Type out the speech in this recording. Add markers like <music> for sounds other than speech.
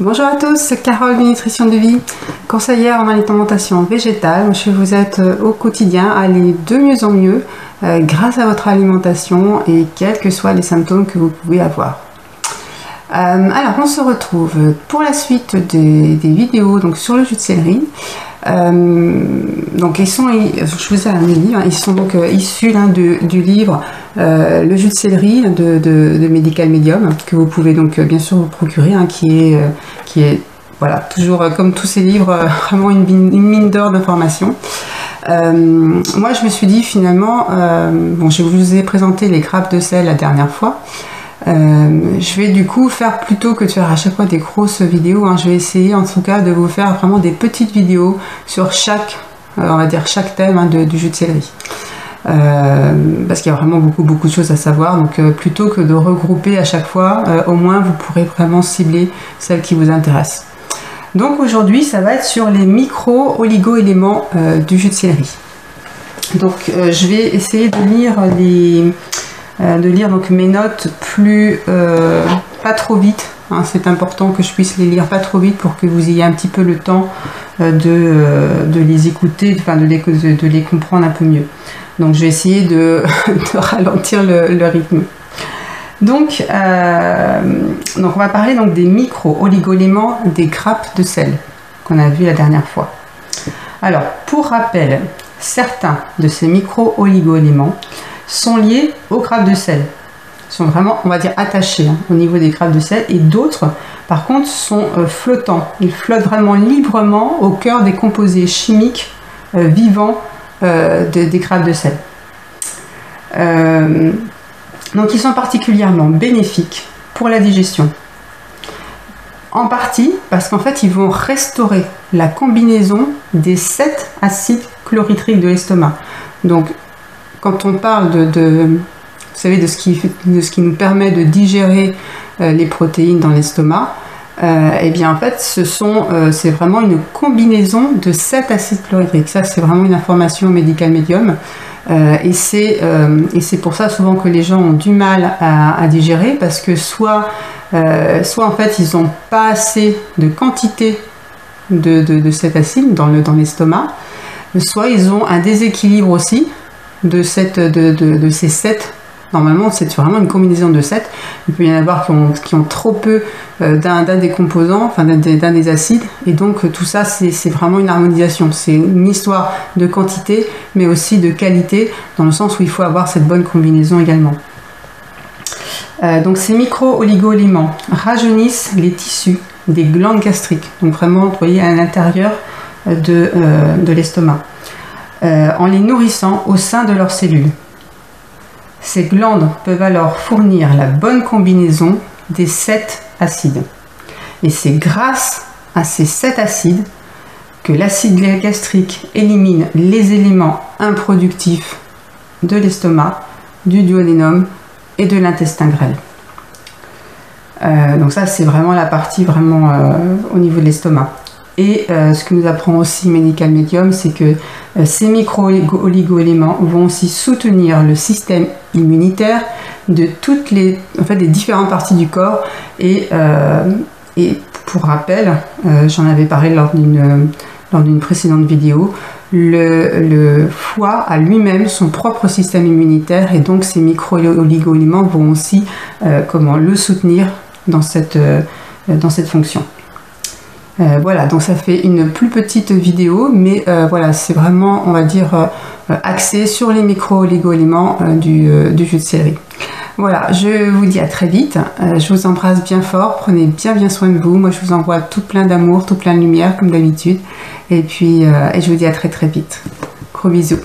Bonjour à tous, Carole de Nutrition de Vie, conseillère en alimentation végétale. Je vous aide au quotidien à aller de mieux en mieux euh, grâce à votre alimentation et quels que soient les symptômes que vous pouvez avoir. Euh, alors, on se retrouve pour la suite des, vidéos sur le jus de céleri. Euh, donc, ils sont, je vous ai livre, ils sont donc issus du livre Le jus de céleri de, Medical Medium, que vous pouvez donc bien sûr vous procurer, hein, qui est, qui est voilà, toujours comme tous ces livres, <laughs> vraiment une, mine d'or d'informations. Euh, moi, je me suis dit finalement, euh, bon, je vous ai présenté les grappes de sel la dernière fois. Euh, je vais du coup faire plutôt que de faire à chaque fois des grosses vidéos, hein, je vais essayer en tout cas de vous faire vraiment des petites vidéos sur chaque, on va dire chaque thème hein, du jus de céleri. parce qu'il y a vraiment beaucoup beaucoup de choses à savoir. Donc plutôt que de regrouper à chaque fois, au moins vous pourrez vraiment cibler celles qui vous intéressent. Donc aujourd'hui, ça va être sur les micro-oligo-éléments euh, du jus de céleri. Donc euh, je vais essayer de lire les, euh, de lire donc mes notes plus pas trop vite. Hein. c'est important que je puisse les lire pas trop vite pour que vous ayez un petit peu le temps de, les écouter, de les, comprendre un peu mieux. Donc je vais essayer de, <laughs> ralentir le rythme. Donc, euh, donc on va parler donc des micro-oligoéléments des grappes de sel qu'on a vu la dernière fois. Alors, pour rappel, certains de ces micro-oligoéléments sont liés aux grappes de sel. Sont vraiment, on va dire, attachés hein, au niveau des grappes de sel et d'autres, par contre, sont euh, flottants. Ils flottent vraiment librement au cœur des composés chimiques euh, vivants des grappes de sel. Donc ils sont particulièrement bénéfiques pour la digestion. En partie parce qu'en fait ils vont restaurer la combinaison des sept acides chlorhydriques de l'estomac. Quand on parle de, vous savez, de ce, qui, de ce qui nous permet de digérer euh, les protéines dans l'estomac, euh, eh bien en fait ce sont, euh, c'est vraiment une combinaison de sept acides chlorhydriques. Ça c'est vraiment une information médicale médium. Et c'est pour ça souvent que les gens ont du mal à, digérer parce que soit, soit en fait ils n'ont pas assez de quantité de, cet acide dans l'estomac, soit ils ont un déséquilibre aussi de, ces sept Normalement, c'est vraiment une combinaison de 7. Il peut y en avoir qui ont, trop peu euh, d'un des composants, enfin d'un des, acides. Et donc, euh, tout ça, c'est vraiment une harmonisation. C'est une histoire de quantité, mais aussi de qualité, dans le sens où il faut avoir cette bonne combinaison également. Euh, donc, ces micro-oligo-éléments rajeunissent les tissus des glandes gastriques. Donc, vraiment, vous à l'intérieur de l'estomac. En les nourrissant au sein de leurs cellules. Ces glandes peuvent alors fournir la bonne combinaison des sept acides. Et c'est grâce à ces sept acides que l'acide gastrique élimine les éléments improductifs de l'estomac, du duodénum et de l'intestin grêle. Euh, donc ça c'est vraiment la partie vraiment euh, au niveau de l'estomac. Et euh, ce que nous apprend aussi Medical Medium, c'est que euh, ces micro-oligo-éléments vont aussi soutenir le système immunitaire de toutes les, en fait, des différentes parties du corps. Et, euh, pour rappel, j'en avais parlé lors d'une lors d'une précédente vidéo, le, foie a lui-même son propre système immunitaire et donc ces micro-oligo-éléments vont aussi comment le soutenir dans cette, dans cette fonction. Euh, voilà, donc ça fait une plus petite vidéo, mais euh, voilà, c'est vraiment, on va dire, euh, axé sur les micro-oligo-éléments du, du, jus de céleri. Voilà, je vous dis à très vite. je vous embrasse bien fort. Prenez bien bien soin de vous. Moi, je vous envoie tout plein d'amour, tout plein de lumière, comme d'habitude. Et puis, et je vous dis à très très vite. Gros bisous.